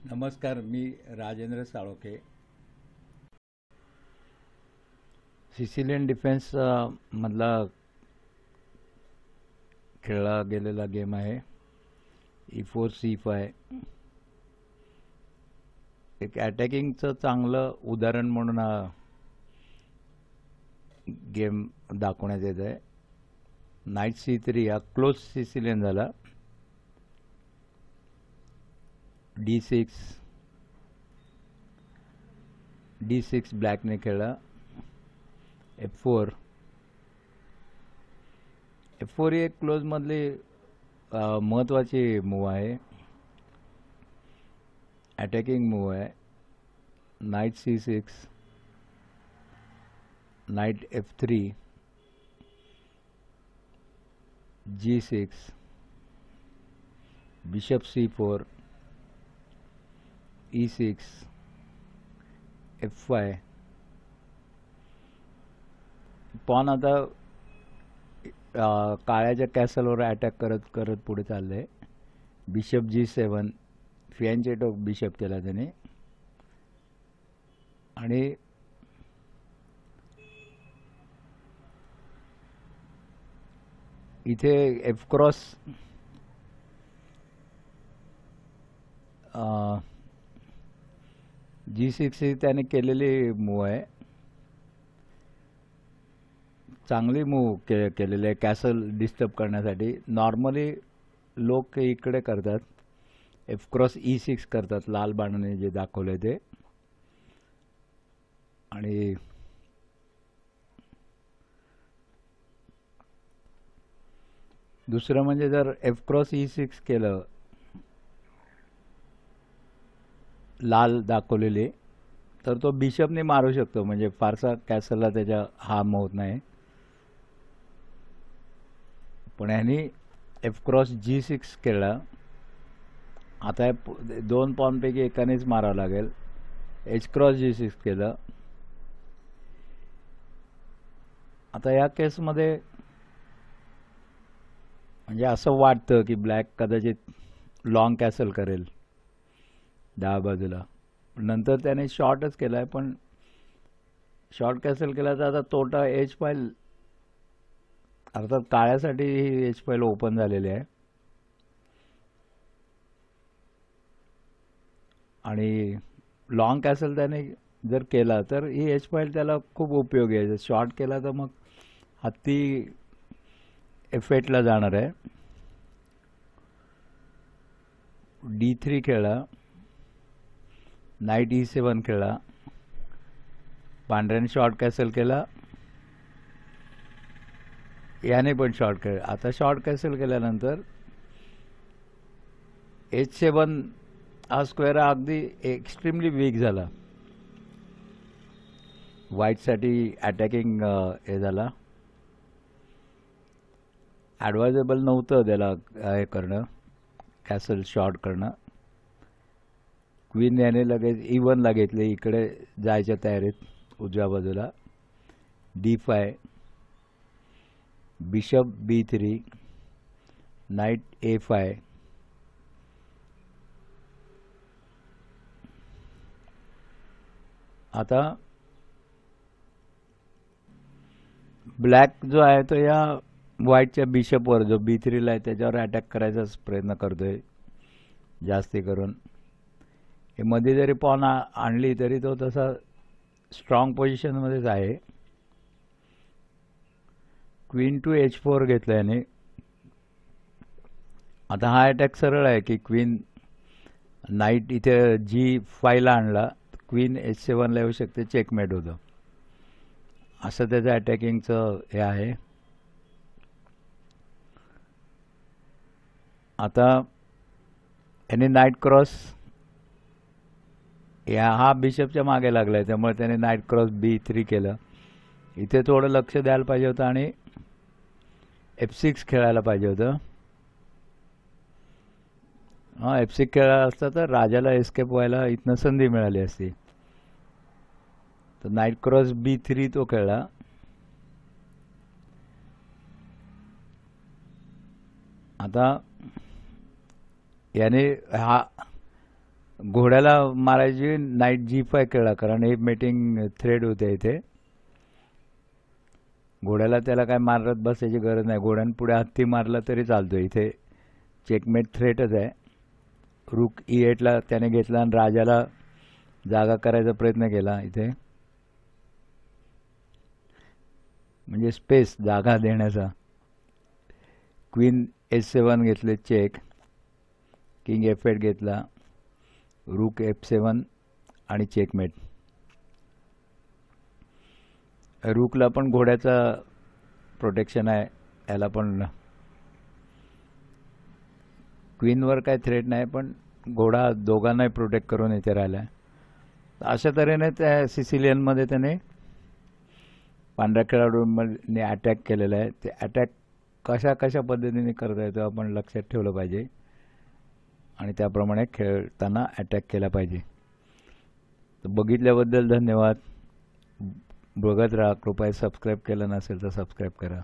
नमस्कार मी Rajendra Salokhe. Sicilian defence मधला खेळला गेलेला गेम आहे. ई फोर सी फाय एक अटॅकिंगचं चांगलं उदाहरण म्हणून हा गेम दाखवण्यात येत आहे नाईट सी थ्री हा क्लोज सिसिलियन झाला. D six D six black ने खेला एफ़ फोर एफ़ फोर ही एक क्लोजमधली अ, महत्त्वाची मूव आहे अटॅकिंग मूव आहे knight C six knight F three G six bishop C four E six F five pawn आता काळ्याच्या कॅसलवर अटॅक करत करत पुढे चाललंय बिशप जी सेवन फियांचे टोक बिशप केला त्याने. आणि इथे एफ क्रॉस जी सिक्स ही त्याने केलेली मूव आहे. चांगली मूव के केलेली आहे कॅसल डिस्टर्ब करण्यासाठी. नॉर्मली लोक इकडे करतात. एफ क्रॉस ई सिक्स करतात लाल बाणाने जे दाखवले ते. आणि दुसरं म्हणजे जर एफ क्रॉस ई सिक्स केलं लाल दाखवलेले तर तो बिशपने मारू शकतो म्हणजे फारसा कॅसलला त्याच्या हार्म होत नाही. पण ह्यानी एफ क्रॉस जी सिक्स केला. आता दोन पॉनपैकी एकानेच मारावं लागेल. एच क्रॉस जी सिक्स केलं. आता या केसमध्ये म्हणजे असं वाटतं की ब्लॅक कदाचित लॉंग कॅसल करेल. दहा बाजूला. नंतर त्याने शॉर्टच केला आहे पण शॉर्ट कॅन्सल केला तर आता तोटा एच फाईल अर्थात काळ्यासाठी ही एच फाईल ओपन झालेली आहे. आणि लॉंग कॅसल त्याने जर केला तर ही एच फाईल त्याला खूप उपयोगी आहे. जर शॉर्ट केला तर मग हत्ती एफेटला जाणार आहे. डी थ्री खेळा. नाईट ई सेवन खेळला पांढऱ्याने शॉर्ट कॅसल केला. याने पण शॉर्ट खेळ आता शॉर्ट कॅसल केल्यानंतर एच सेवन हा स्क्वेअर हा अगदी एक्स्ट्रीमली वीक झाला. व्हाईटसाठी अटॅकिंग हे झाला. ॲडवायजेबल नव्हतं त्याला हे करणं. कॅसल शॉर्ट करणं. क्वीन याने लगेच इवनला घेतले इकडे जायच्या तयारीत उजव्या बाजूला. D five bishop B three knight A five. आता ब्लॅक जो आहे तो या व्हाईटच्या बिशपवर जो बी थ्रीला आहे त्याच्यावर अटॅक करायचाच प्रयत्न करतोय जास्ती करून. मध्ये जरी पॉन आणली तरी तो तसा स्ट्रॉंग पोझिशनमध्येच आहे. क्वीन टू एच फोर घेतल्याने आता हा अटॅक सरळ आहे की क्वीन नाईट इथे जी फायला आणला क्वीन एच सेवनला येऊ शकते चेकमेट होतं. असं त्याचं अटॅकिंगचं हे आहे. आता याने नाईट क्रॉस या हा बिशपच्या मागे लागलाय त्यामुळे त्याने नाईट क्रॉस बी थ्री केलं. इथे थोडं लक्ष द्यायला पाहिजे होतं आणि एफ सिक्स खेळायला पाहिजे होतं. हां एफ सिक्स खेळायला असता तर राजाला एस्केप व्हायला इथनं संधी मिळाली असती. तर नाईट क्रॉस बी थ्री तो खेळला. आता याने हा घोड्याला मारायची नाईट जी फाय केला कारण हे मीटिंग थ्रेड होते इथे. घोड्याला त्याला काय मारत बसायची गरज नाही. घोड्यानं पुढे हत्ती मारला तरी चालतो इथे चेकमेट थ्रेटच आहे. रुक ई एटला त्याने घेतला आणि राजाला जागा करायचा प्रयत्न केला इथे. म्हणजे स्पेस जागा देण्याचा. क्वीन एस सेवन घेतले चेक किंग एफ एट घेतला. रूक एफ सेवन आणि चेकमेट. रूकला पण घोड्याचा प्रोटेक्शन आहे याला पण क्वीनवर काय थ्रेट नाही पण घोडा दोघांनाही प्रोटेक्ट करून इथे राहिला आहे अशा तऱ्हेने त्या सिसिलियनमध्ये त्याने पांढऱ्या खेळाडूंनी अटॅक केलेला आहे. ते अटॅक कशा कशा पद्धतीने करता येतो आपण लक्षात ठेवलं पाहिजे. आणि त्याप्रमाणे खेळताना अटॅक केला पाहिजे. तर बघितल्याबद्दल धन्यवाद. बघत राहा. कृपया सबस्क्राईब केलं नसेल तर सबस्क्राईब करा.